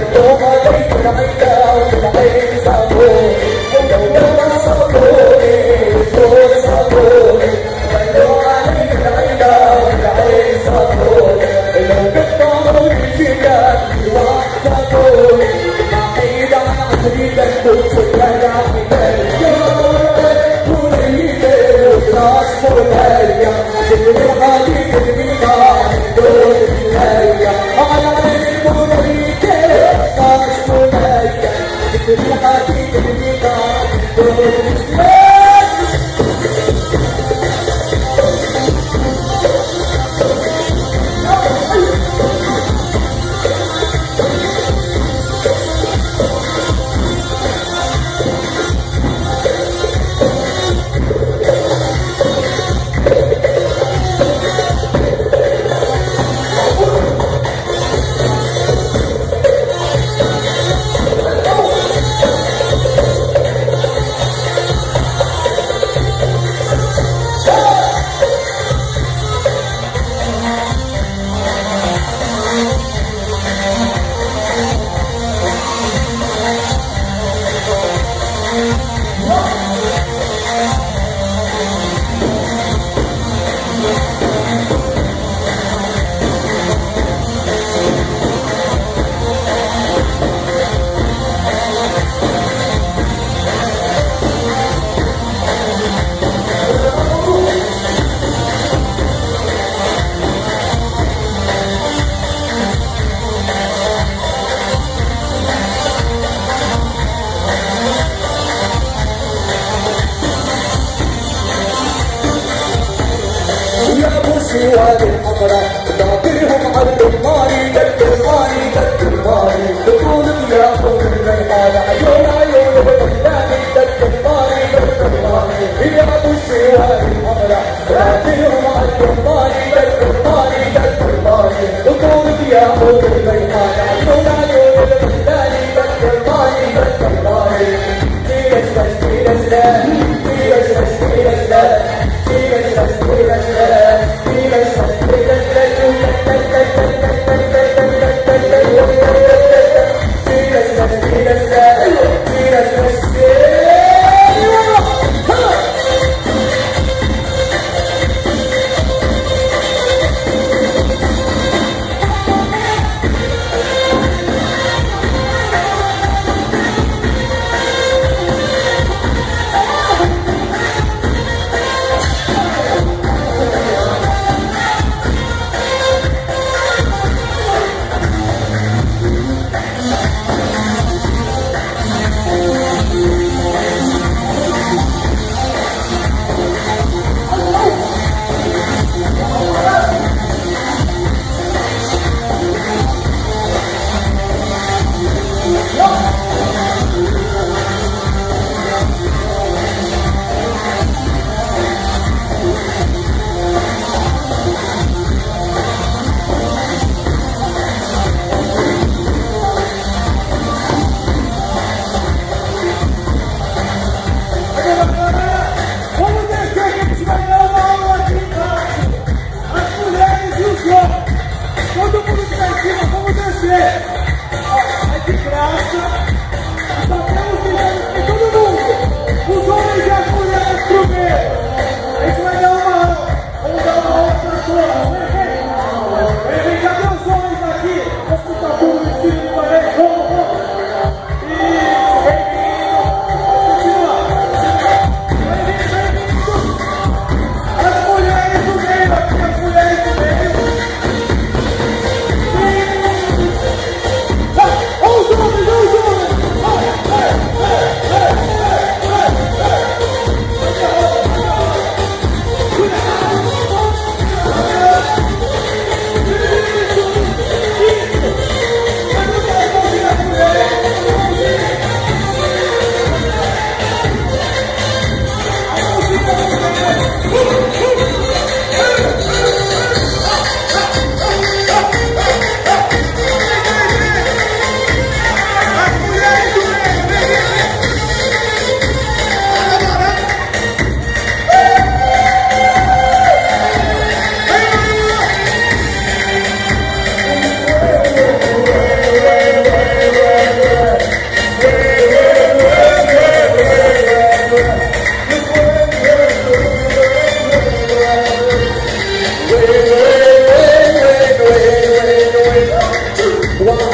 Don't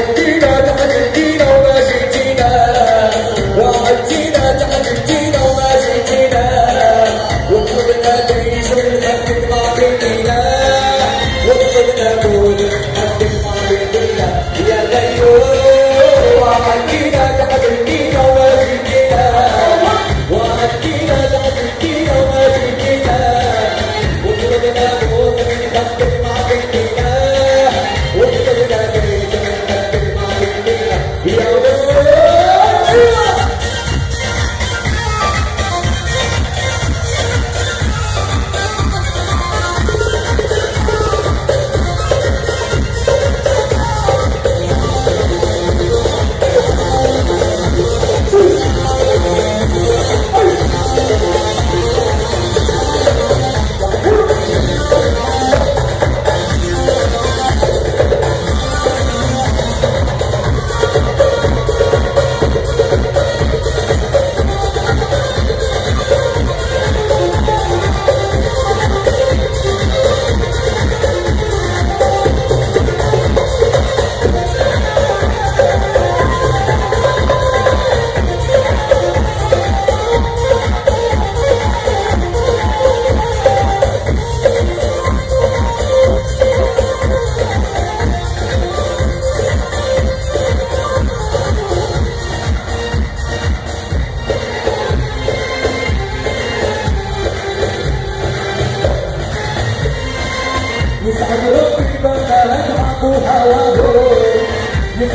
تعدينا تعدينا وما جيتينا وعدينا تعدينا وما جيتينا وكلنا نعيش الحب ما بيننا وكلنا نقول الحب ما بيننا يا غيور وعدينا تعدينا وما جيتينا وعدينا تعدينا وما جيتينا وكلنا